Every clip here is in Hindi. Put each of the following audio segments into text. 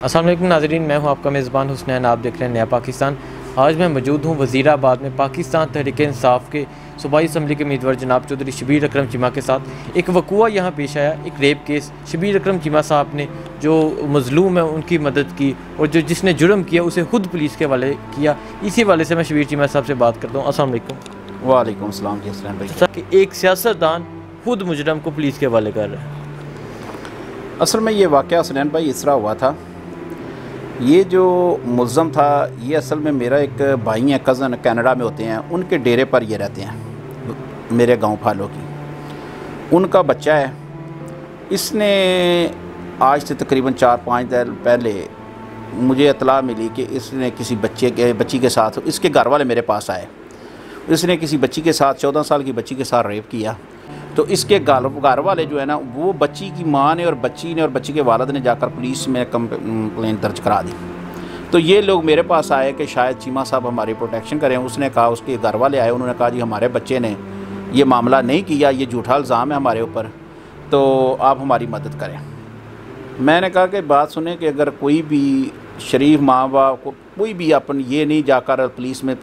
असल नाजरीन मैं हूँ आपका मेज़बान हुसनैन आप देख रहे हैं नया पाकिस्तान। आज मैं मौजूद हूँ वज़ीराबाद में पाकिस्तान तहरीक इंसाफ के सूबाई असम्बली के उम्मीदवार जनाब चौधरी शबीर अक्रम चिमा के साथ। एक वकूआ यहाँ पेश आया एक रेप केस। शबीर अक्रम चिमा साहब ने जो मज़लूम है उनकी मदद की और जो जिसने जुर्म किया उसे खुद पुलिस के हवाले किया। इसी वाले से मैं शबीर चिमा साहब से बात करता हूँ। असल वालेकुम। भाई एक सियासतदान खुद मुजरम को पुलिस के हवाले कर रहा है। असल में ये वाक़ हसनैन भाई इस तरह हुआ था ये जो मुलम था, ये असल में मेरा एक भाई है कज़न कनाडा में होते हैं, उनके डेरे पर ये रहते हैं, मेरे गाँव फालों की। उनका बच्चा है। इसने आज से तकरीबन चार पाँच दिन पहले मुझे इतला मिली कि इसने किसी बच्चे के, बच्ची के साथ, इसके घर वाले मेरे पास आए। इसने किसी बच्ची के साथ, चौदह साल की बच्ची के साथ रेप किया। तो इसके घर वाले जो है ना, वो बच्ची की माँ ने और बच्ची ने और बच्ची के वालद ने जाकर पुलिस में कंप्लेंट दर्ज करा दी। तो ये लोग मेरे पास आए कि शायद चीमा साहब हमारी प्रोटेक्शन करें। उसने कहा, उसके घर वाले आए, उन्होंने कहा, जी, हमारे बच्चे ने ये मामला नहीं किया, ये झूठा इल्ज़ाम है हमारे ऊपर तो आप हमारी मदद करें। मैंने कहा कि बात सुने कि अगर कोई भी शरीफ माँ बाप को कोई भी अपन ये नहीं जाकर पुलिस में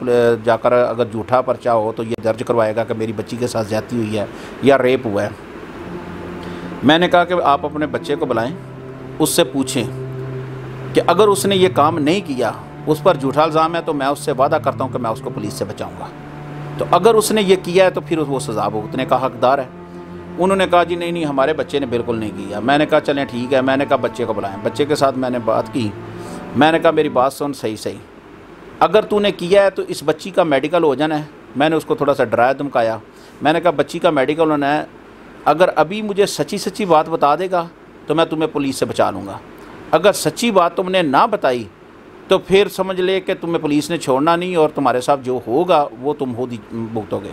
जाकर अगर झूठा पर्चा हो तो ये दर्ज करवाएगा कि मेरी बच्ची के साथ ज़्यादा हुई है या रेप हुआ है। मैंने कहा कि आप अपने बच्चे को बुलाएँ, उससे पूछें कि अगर उसने ये काम नहीं किया, उस पर झूठा इल्ज़ाम है तो मैं उससे वादा करता हूँ कि मैं उसको पुलिस से बचाऊँगा। तो अगर उसने ये किया है तो फिर वो सज़ा भुगतने का हकदार है। उन्होंने कहा, जी नहीं नहीं, हमारे बच्चे ने बिल्कुल नहीं किया। मैंने कहा, चलें, ठीक है। मैंने कहा, बच्चे को बुलाएँ। बच्चे के साथ मैंने बात की मैंने कहा मेरी बात सुन सही सही। अगर तूने किया है तो इस बच्ची का मेडिकल हो जाना है। मैंने उसको थोड़ा सा डराया धमकाया। मैंने कहा बच्ची का मेडिकल होना है। अगर अभी मुझे सच्ची सच्ची बात बता देगा तो मैं तुम्हें पुलिस से बचा लूँगा। अगर सच्ची बात तुमने ना बताई तो फिर समझ ले कि तुम्हें पुलिस ने छोड़ना नहीं और तुम्हारे साथ जो होगा वो तुम हो भुगतोगे।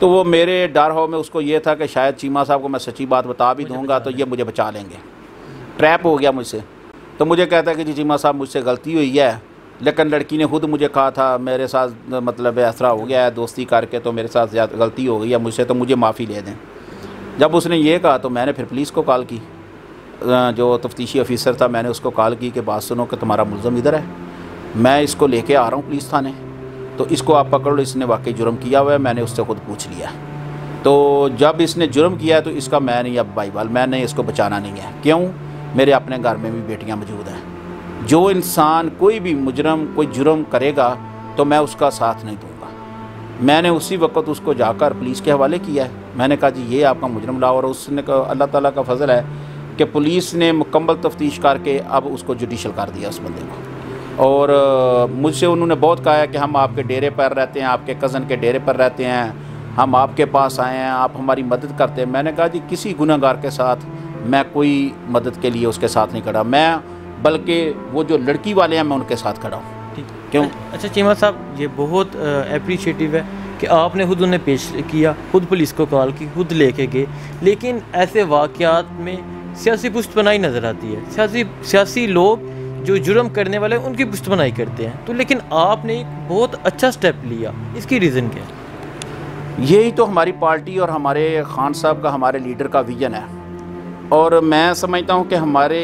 तो वो मेरे डर हो में उसको ये था कि शायद चीमा साहब को मैं सच्ची बात बता भी दूँगा तो ये मुझे बचा लेंगे। ट्रैप हो गया मुझसे। तो मुझे कहता है कि जी चीमा साहब, मुझसे गलती हुई है। लेकिन लड़की ने खुद मुझे कहा था, मेरे साथ मतलब ऐसा हो गया है, दोस्ती करके तो मेरे साथ ज़्यादा गलती हो गई है मुझसे तो मुझे माफ़ी ले दें। जब उसने ये कहा तो मैंने फिर पुलिस को कॉल की। जो तफ्तीशी ऑफिसर था, मैंने उसको कॉल की कि बात सुनो कि तुम्हारा मुलम इधर है। मैं इसको लेके आ रहा हूँ पुलिस थाने। तो इसको आप पकड़ लो, इसने वाकई जुर्म किया हुआ है, मैंने उससे खुद पूछ लिया। तो जब इसने जुर्म किया है तो इसका मैं नहीं, अब बाई बाल मैंने इसको बचाना नहीं है। क्यों? मेरे अपने घर में भी बेटियाँ मौजूद हैं। जो इंसान कोई भी मुजरम, कोई जुर्म करेगा तो मैं उसका साथ नहीं दूँगा। मैंने उसी वक्त उसको जाकर पुलिस के हवाले किया है। मैंने कहा, जी, ये आपका मुजरम लाओ और उसने कहा, अल्लाह ताला का फजल है कि पुलिस ने मुकम्मल तफ्तीश करके अब उसको जुडिशल कर दिया उस बंदे को। और मुझसे उन्होंने बहुत कहा है कि हम आपके डेरे पर रहते हैं, आपके कज़न के डेरे पर रहते हैं, हम आपके पास आए हैं, आप हमारी मदद करते हैं। मैंने कहा, जी, किसी गुनागार के साथ मैं कोई मदद के लिए उसके साथ नहीं खड़ा। मैं बल्कि वो जो लड़की वाले हैं मैं उनके साथ खड़ा हूँ। क्यों? अच्छा चीमा साहब ये बहुत अप्रिशिएटिव है कि आपने खुद उन्हें पेश किया खुद पुलिस को कॉल की खुद लेके गए। लेकिन ऐसे वाक़ात में सियासी पुष्टपनाई नज़र आती है। सियासी सियासी लोग जो जुर्म करने वाले उनकी पुष्टपनाई करते हैं। तो लेकिन आपने एक बहुत अच्छा स्टेप लिया। इसकी रीज़न क्या है? यही तो हमारी पार्टी और हमारे खान साहब का हमारे लीडर का विजन है। और मैं समझता हूँ कि हमारे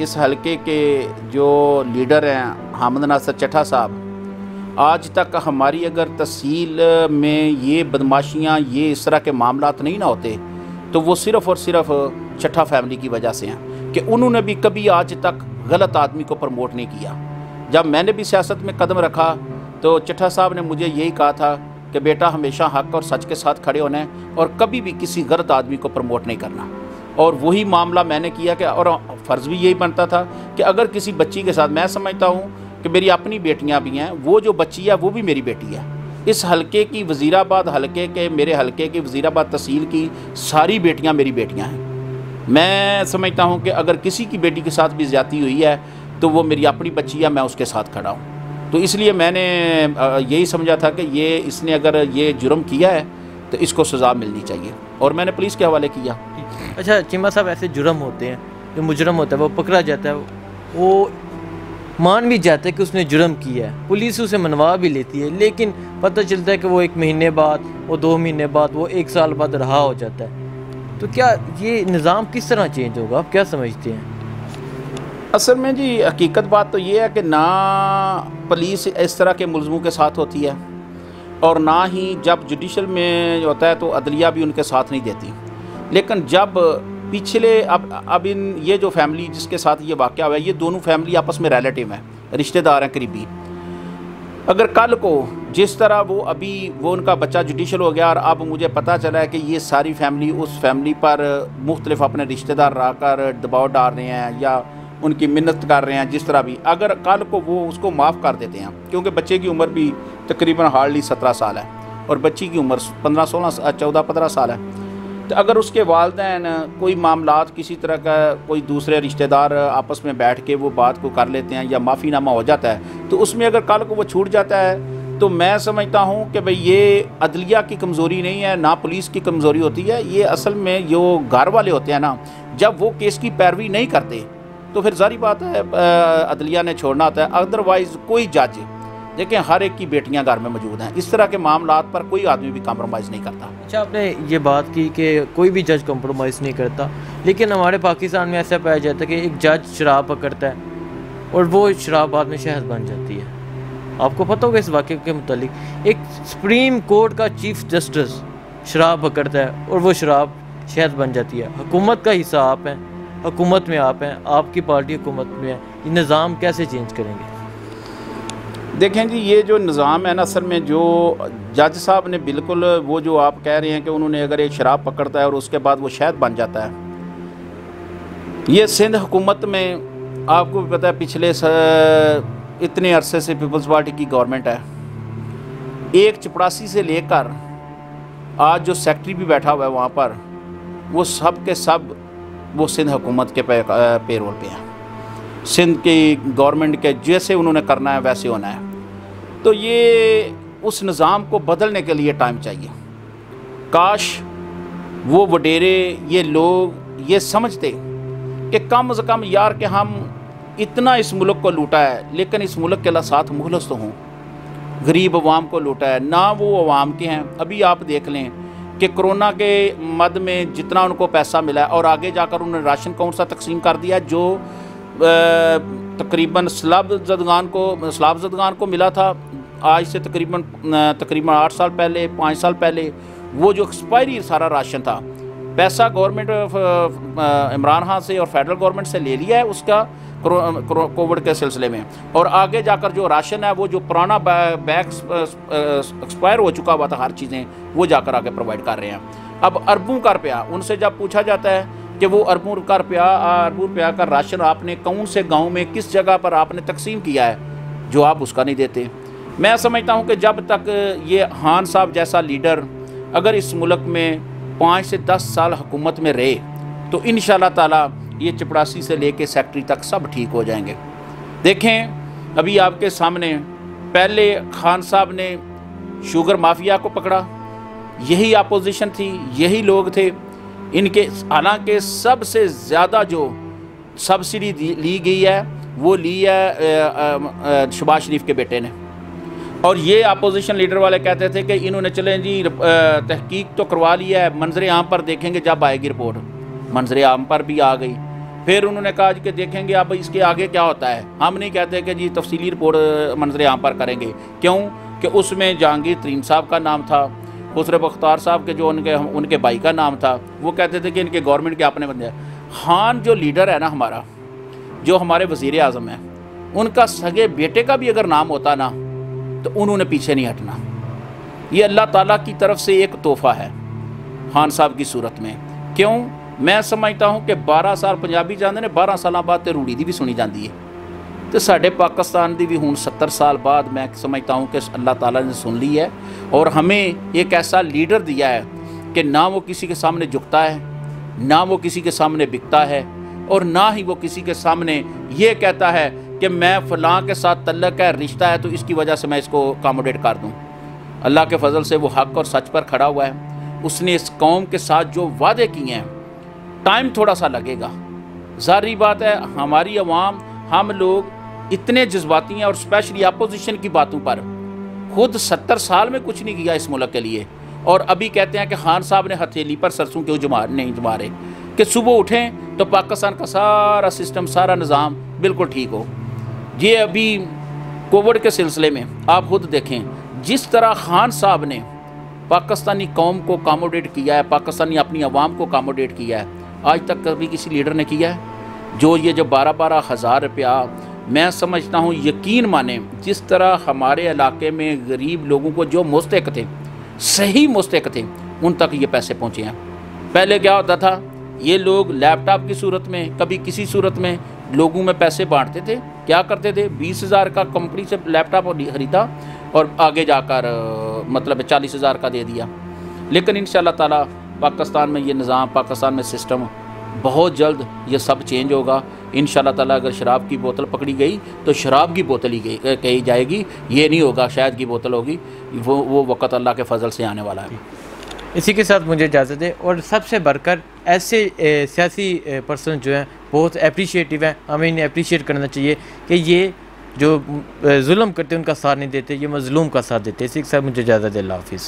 इस हलके के जो लीडर हैं, हामद नासर चट्ठा साहब, आज तक हमारी अगर तहसील में ये बदमाशियाँ, ये इस तरह के मामला नहीं ना होते तो वो सिर्फ़ और सिर्फ़ चट्ठा फैमिली की वजह से हैं कि उन्होंने भी कभी आज तक गलत आदमी को प्रमोट नहीं किया। जब मैंने भी सियासत में कदम रखा तो चट्ठा साहब ने मुझे यही कहा था कि बेटा हमेशा हक और सच के साथ खड़े होने और कभी भी किसी गलत आदमी को प्रमोट नहीं करना। और वही मामला मैंने किया कि, और फ़र्ज़ भी यही बनता था कि अगर किसी बच्ची के साथ मैं समझता हूँ कि मेरी अपनी बेटियाँ भी हैं, वो जो बच्ची है, वो भी मेरी बेटी है। इस हलके की वज़ीराबाद हलके के, मेरे हलके की वज़ीराबाद तहसील की सारी बेटियाँ मेरी बेटियाँ हैं। मैं समझता हूँ कि अगर किसी की बेटी के साथ भी ज़्यादा हुई है तो वो मेरी अपनी बच्ची है, मैं उसके साथ खड़ा हूँ। तो इसलिए मैंने यही समझा था कि ये, इसने अगर ये जुर्म किया है तो इसको सज़ा मिलनी चाहिए। और मैंने पुलिस के हवाले किया। अच्छा चिम्मा साहब ऐसे जुर्म होते हैं, जो मुजरम होता है, वो पकड़ा जाता है, वो मान भी जाता है कि उसने जुर्म किया है। पुलिस उसे मनवा भी लेती है, लेकिन पता चलता है कि वो एक महीने बाद, वो दो महीने बाद, वो एक साल बाद रहा हो जाता है। तो क्या ये निज़ाम किस तरह चेंज होगा, आप क्या समझते हैं? असल में जी, हकीकत बात तो ये है कि ना पुलिस इस तरह के मुलजमों के साथ होती है, और ना ही जब जुडिशल में होता है तो अदलिया भी उनके साथ नहीं देती। लेकिन जब पिछले अब अब इन ये जो फैमिली जिसके साथ ये वाक़ हुआ है, ये दोनों फैमिली आपस में रिलेटिव हैं, रिश्तेदार हैं करीबी। अगर कल को जिस तरह वो अभी वो उनका बच्चा जुडिशल हो गया और अब मुझे पता चला है कि ये सारी फैमिली उस फैमिली पर मुख्तलिफ़ अपने रिश्तेदार कर दबाव डाल रहे हैं या उनकी मिन्नत कर रहे हैं, जिस तरह भी, अगर कल को वो उसको माफ़ कर देते हैं, क्योंकि बच्चे की उम्र भी तकरीबन हार्डली सत्रह साल है और बच्ची की उम्र पंद्रह सोलह, चौदह, पंद्रह साल है तो अगर उसके वालदेन, कोई मामला किसी तरह का, कोई दूसरे रिश्तेदार आपस में बैठ के वो बात को कर लेते हैं या माफ़ीनामा हो जाता है तो उसमें अगर कल को वो छूट जाता है तो मैं समझता हूँ कि भाई ये अदलिया की कमज़ोरी नहीं है, ना पुलिस की कमज़ोरी होती है, ये असल में जो घर वाले होते हैं ना, जब वो केस की पैरवी नहीं करते तो फिर जारी बात है अदलिया ने छोड़ना होता है अदरवाइज़ कोई जज देखें हर एक की बेटियाँ घर में मौजूद हैं। इस तरह के मामला पर कोई आदमी भी कम्प्रोमाइज़ नहीं करता। अच्छा आपने ये बात की कि कोई भी जज कम्प्रोमाइज़ नहीं करता, लेकिन हमारे पाकिस्तान में ऐसा पाया जाता है कि एक जज शराब पकड़ता है और वो शराब बाद में शहद बन जाती है। आपको पता होगा इस वाक्य के मतलब एक सुप्रीम कोर्ट का चीफ जस्टिस शराब पकड़ता है और वो शराब शहद बन जाती है। हुकूमत का हिस्सा आप हैं, हुकूमत में आप हैं, आपकी पार्टी हुकूमत में है। निज़ाम कैसे चेंज करेंगे? देखें जी ये जो निज़ाम है ना असल में जो जज साहब ने बिल्कुल वो जो आप कह रहे हैं कि उन्होंने अगर एक शराब पकड़ता है और उसके बाद वो शहद बन जाता है। ये सिंध हुकूमत में आपको भी पता है पिछले इतने अरसे से पीपल्स पार्टी की गवर्नमेंट है। एक चपरासी से लेकर आज जो सेक्रेटरी भी बैठा हुआ है वहाँ पर वो सब के सब वो सिंध हुकूमत के पे, पेरोल पे हैं। सिंध की गवर्नमेंट के जैसे उन्होंने करना है, वैसे होना है। तो ये उस निज़ाम को बदलने के लिए टाइम चाहिए। काश वो वडेरे, ये लोग ये समझते कि कम अज़ कम यार कि हम इतना इस मुल्क को लूटा है, लेकिन इस मुल्क के साथ मुखलस तो हों। गरीब अवाम को लूटा है, ना वो अवाम के हैं। अभी आप देख लें कि कोरोना के मद में जितना उनको पैसा मिला है, और आगे जाकर उन्होंने राशन कौन सा तकसीम कर दिया जो तकरीबन स्लब जदगान को, सलाब जदगान को मिला था। आज से तकरीबन तकरीबन आठ साल पहले, पाँच साल पहले, वो जो एक्सपायरी सारा राशन था, पैसा गवर्नमेंट इमरान खान से और फेडरल गवर्नमेंट से ले लिया है उसका कोविड के सिलसिले में। और आगे जाकर जो राशन है, वो जो पुराना बैग एक्सपायर हो चुका हुआ था, हर चीज़ें, वो जाकर आगे प्रोवाइड कर रहे हैं। अब अरबों का रुपया, उनसे जब पूछा जाता है कि वो अरबों का रुपया, अरबों रुपया का राशन आपने कौन से गाँव में किस जगह पर आपने तकसीम किया है, जो आप उसका नहीं देते। मैं समझता हूँ कि जब तक ये हान साहब जैसा लीडर अगर इस मुल्क में पाँच से दस साल हुकूमत में रहे तो इन ताला ये चपड़ासी से लेके सेक्रेटरी तक सब ठीक हो जाएँगे। देखें, अभी आपके सामने पहले खान साहब ने शुगर माफिया को पकड़ा, यही अपोजिशन थी, यही लोग थे। इनके, हालाँकि सबसे ज़्यादा जो सब्सिडी ली गई है, वो ली है शबाज शरीफ के बेटे ने। और ये अपोजिशन लीडर वाले कहते थे कि इन्होंने, चले जी तहकीक तो करवा लिया है, मंजर आम पर देखेंगे, जब आएगी रिपोर्ट मंजर आम पर भी आ गई। फिर उन्होंने कहा कि देखेंगे, अब इसके आगे क्या होता है? हम नहीं कहते कि जी, तफसीली रिपोर्ट मंजर आम पर करेंगे। क्यों? कि उसमें जहांगीर तरीन साहब का नाम था। खुसरे बख्तार साहब के जो उनके उनके भाई का नाम था, वो कहते थे कि इनके गवर्नमेंट के अपने बंदे खान जो लीडर है ना हमारा, जो हमारे वज़ी अजम हैं, उनका सगे बेटे का भी अगर नाम होता ना तो उन्होंने पीछे नहीं हटना। ये अल्लाह ताला की तरफ़ से एक तोहफ़ा है, खान साहब की सूरत में। क्यों? मैं समझता हूँ कि 12 साल पंजाबी चाहते हैं 12 साल बाद तो रूढ़ी की भी सुनी जाती है। तो साढ़े पाकिस्तान की भी हूँ सत्तर साल बाद मैं समझता हूँ कि अल्लाह ताला ने सुन ली है और हमें एक ऐसा लीडर दिया है कि ना वो किसी के सामने झुकता है ना वो किसी के सामने बिकता है और ना ही वो किसी के सामने ये कहता है कि मैं फ़लाँ के साथ तल्लक है रिश्ता है तो इसकी वजह से मैं इसको अकामोडेट कर दूँ अल्लाह के फजल से वो हक और सच पर खड़ा हुआ है उसने इस कौम के साथ जो वादे किए हैं टाइम थोड़ा सा लगेगा ज़ारी बात है हमारी आवाम हम लोग इतने जज्बाती हैं और स्पेशली अपोजिशन की बातों पर। खुद सत्तर साल में कुछ नहीं किया इस मुल्क के लिए। और अभी कहते हैं कि खान साहब ने हथेली पर सरसों क्यों जमा नहीं जमा रहे कि सुबह उठें तो पाकिस्तान का सारा सिस्टम सारा निज़ाम बिल्कुल ठीक हो। ये अभी कोविड के सिलसिले में आप खुद देखें, जिस तरह खान साहब ने पाकिस्तानी कौम को कामोडेट किया है, पाकिस्तानी अपनी आवाम को कामोडेट किया है, आज तक कभी किसी लीडर ने किया है? जो ये जो बारह बारह हज़ार रुपया मैं समझता हूँ, यकीन माने, जिस तरह हमारे इलाके में गरीब लोगों को जो मुस्तक थे, सही मुस्तक थे, उन तक ये पैसे पहुँचे हैं। पहले क्या होता था, ये लोग लैपटॉप की सूरत में, कभी किसी सूरत में लोगों में पैसे बांटते थे, क्या करते थे, बीस हज़ार का कंपनी से लैपटॉप खरीदा और आगे जाकर मतलब चालीस हज़ार का दे दिया। लेकिन इन ताला, पाकिस्तान में ये निज़ाम, पाकिस्तान में सिस्टम बहुत जल्द ये सब चेंज होगा। इन ताला अगर शराब की बोतल पकड़ी गई तो शराब की बोतल ही कही जाएगी। ये नहीं होगा, शायद की बोतल होगी। वो वो वक़्त अल्लाह के फजल से आने वाला है। इसी के साथ मुझे इजाज़त है और सबसे बढ़कर ऐसे सियासी पर्सन जो हैं, बहुत अप्रिशिएटिव हैं। हमें इन्हें अप्रिशिएट करना चाहिए कि ये जो जुल्म करते हैं, उनका साथ नहीं देते, ये मज़लूम का साथ देते इसी के साथ मुझे इजाज़त है हाफिज़।